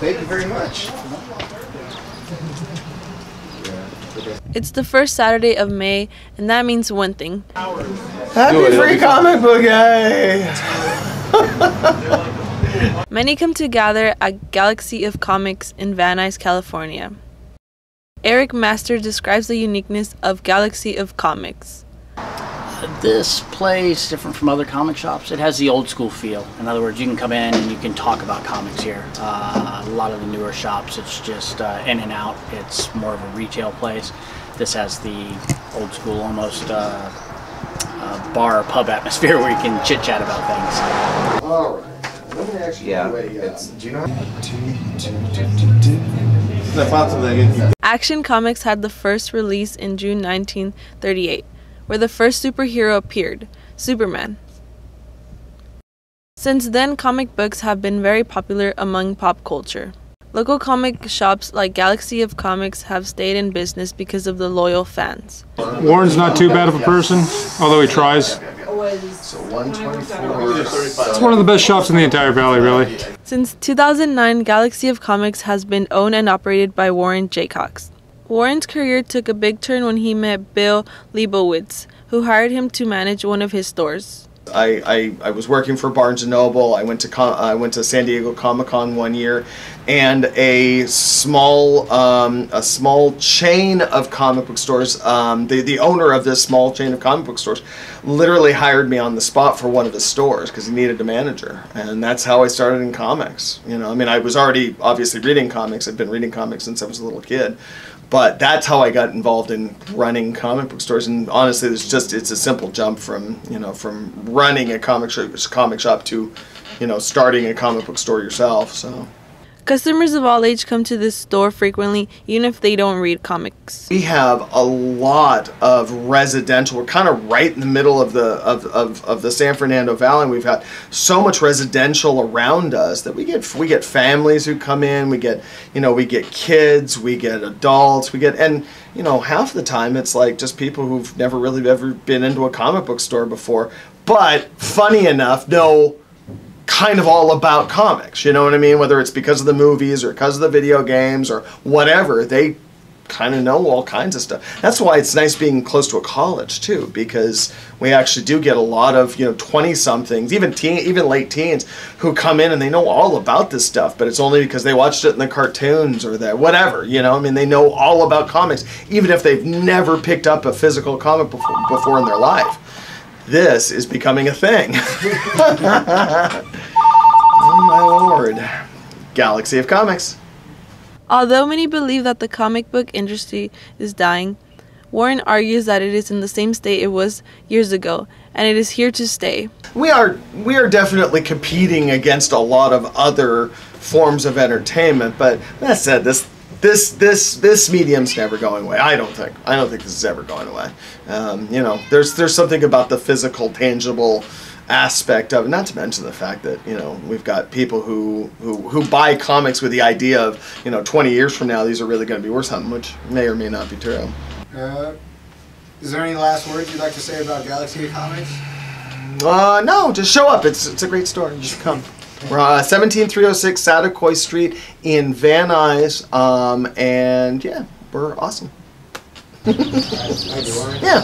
Thank you very much. It's the first Saturday of May, and that means one thing. Happy Free Comic Book Day! Many come to gather at Galaxy of Comics in Van Nuys, California. Eric Master describes the uniqueness of Galaxy of Comics. This place different from other comic shops. It has the old school feel. In other words, you can come in and you can talk about comics here. Uh, a lot of the newer shops, it's just uh, in and out. It's more of a retail place. This has the old school, almost uh, uh bar pub atmosphere where you can chit chat about things. All right. Let me actually yeah, do a, it's, do you know? Action Comics had the first release in June 1938 where the first superhero appeared, Superman. Since then, comic books have been very popular among pop culture. Local comic shops like Galaxy of Comics have stayed in business because of the loyal fans. Warren's not too bad of a person, although he tries. It's one of the best shops in the entire valley, really. Since 2009, Galaxy of Comics has been owned and operated by Warren Jaycox. Warren's career took a big turn when he met Bill Leibowitz, who hired him to manage one of his stores. I, I, I was working for Barnes & Noble. I went to I went to San Diego Comic Con one year, and a small um, a small chain of comic book stores. Um, the the owner of this small chain of comic book stores literally hired me on the spot for one of his stores because he needed a manager, and that's how I started in comics. You know, I mean, I was already obviously reading comics. I've been reading comics since I was a little kid, but that's how I got involved in running comic book stores. And honestly, it's just it's a simple jump from you know from running a comic shop, comic shop to you know starting a comic book store yourself. So. Customers of all age come to this store frequently, even if they don't read comics. We have a lot of residential. We're kind of right in the middle of the of, of, of the San Fernando Valley. We've got so much residential around us that we get we get families who come in. We get you know we get kids, we get adults, we get and you know half the time it's like just people who've never really ever been into a comic book store before. But funny enough, no kind of all about comics. You know what I mean? Whether it's because of the movies or because of the video games or whatever, they kind of know all kinds of stuff. That's why it's nice being close to a college too, because we actually do get a lot of you know twenty somethings, even teen, even late teens, who come in and they know all about this stuff, but it's only because they watched it in the cartoons or that whatever. You know, I mean, they know all about comics, even if they've never picked up a physical comic before, before in their life this is becoming a thing. oh my lord. Galaxy of Comics. Although many believe that the comic book industry is dying, Warren argues that it is in the same state it was years ago, and it is here to stay. We are we are definitely competing against a lot of other forms of entertainment, but that said, this this this this medium's never going away. I don't think. I don't think this is ever going away. Um, you know, there's there's something about the physical, tangible aspect of it. Not to mention the fact that you know we've got people who who who buy comics with the idea of you know 20 years from now these are really going to be worth something, which may or may not be true. Uh, is there any last words you'd like to say about Galaxy Comics? Uh, no, just show up. It's it's a great store. Just come. We're uh, 17306 Saticoy Street in Van Nuys, um, and yeah, we're awesome. yeah.